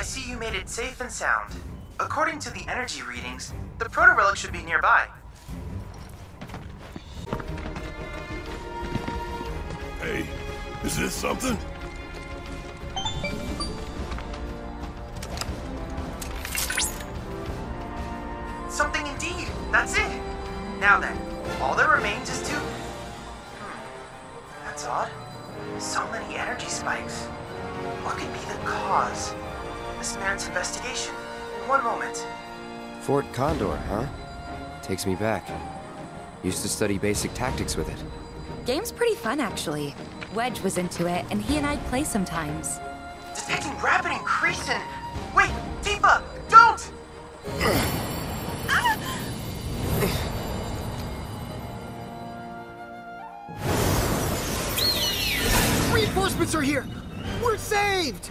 I see you made it safe and sound. According to the energy readings, the proto relic should be nearby. Hey, is this something? Something indeed. That's it. Now then, all that remains is to. Hmm. That's odd. So many energy spikes. What could be the cause? This merits investigation. In One moment. Fort Condor, huh? Takes me back. Used to study basic tactics with it. Game's pretty fun, actually. Wedge was into it, and he and I'd play sometimes. Detecting rapid increase in. Wait, Tifa, don't! Reinforcements are here! We're saved!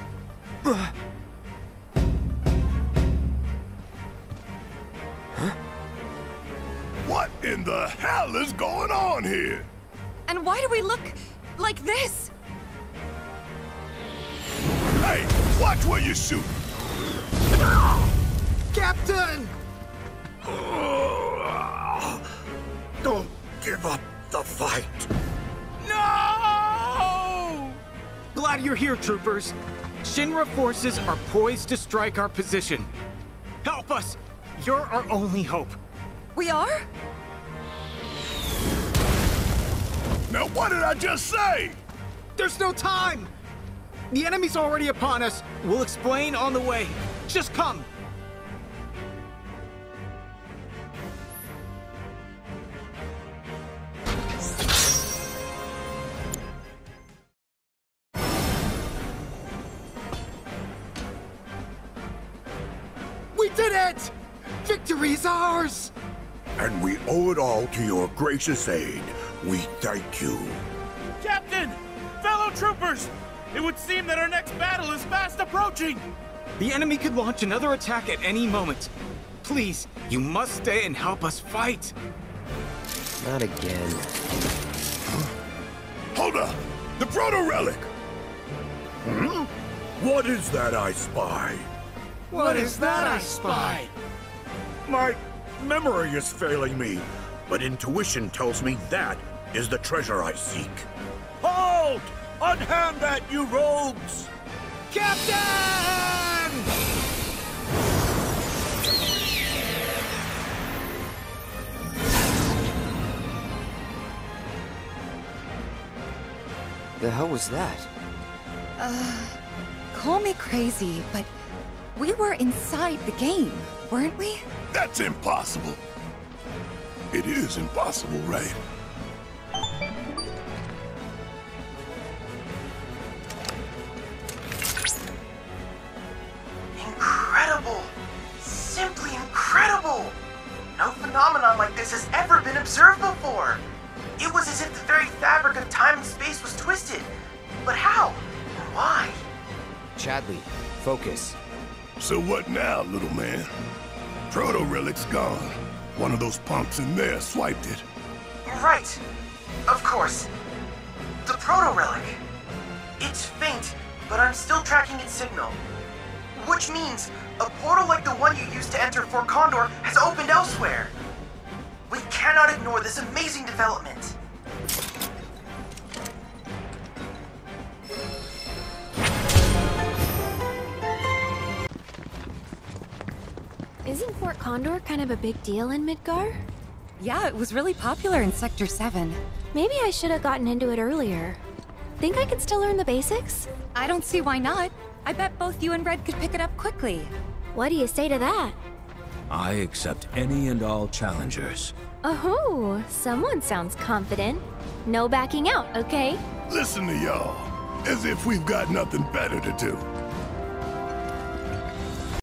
In the hell is going on here? And why do we look like this? Hey, watch where you shoot. Captain! Don't give up the fight. No! Glad you're here, troopers. Shinra forces are poised to strike our position. Help us! You're our only hope. We are? Now, what did I just say? There's no time! The enemy's already upon us. We'll explain on the way. Just come. We did it! Victory's ours! And we owe it all to your gracious aid. We thank you. Captain! Fellow troopers! It would seem that our next battle is fast approaching! The enemy could launch another attack at any moment. Please, you must stay and help us fight. Not again. Hold up! The proto relic! Hmm? What is that I spy? What is that I spy? My memory is failing me, but intuition tells me that is the treasure I seek. Hold! Unhand that, you rogues! Captain! The hell was that? Uh, call me crazy, but we were inside the game, weren't we? That's impossible. It is impossible, right? Incredible! Simply incredible! No phenomenon like this has ever been observed before! It was as if the very fabric of time and space was twisted. But how? And why? Chadley, focus. So what now, little man? Proto relic's gone. One of those punks in there swiped it. Right. Of course. The proto relic. It's faint, but I'm still tracking its signal. Which means a portal like the one you used to enter Fort Condor has opened elsewhere. We cannot ignore this amazing development. Isn't Fort Condor kind of a big deal in Midgar? Yeah, it was really popular in Sector 7. Maybe I should have gotten into it earlier. Think I could still learn the basics? I don't see why not. I bet both you and Red could pick it up quickly. What do you say to that? I accept any and all challengers. Oh, someone sounds confident. No backing out, okay? Listen to y'all. As if we've got nothing better to do.